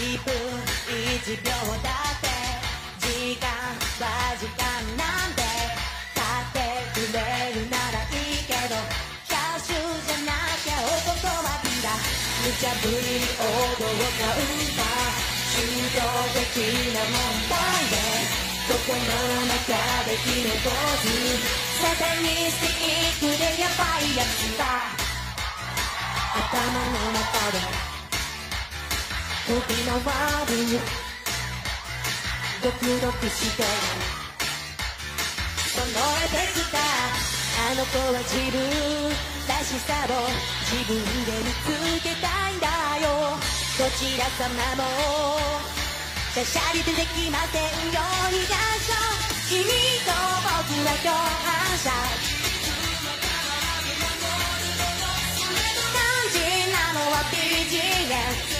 1分1秒だって時間は時間なんで買ってくれるならいいけどキャッシュじゃなきゃお断りだ無茶ぶりに王道を買うんだ宗教的な問題で心の中で決めポーズサタニスティックでヤバいやつだ頭の中で飛び回るドクドクして。その絵できた。あの子は自分らしさを自分で見つけたいんだよ。どちら様も。しゃしゃり出てきませんようにでしょ君と僕は共犯者。肝心なのはビ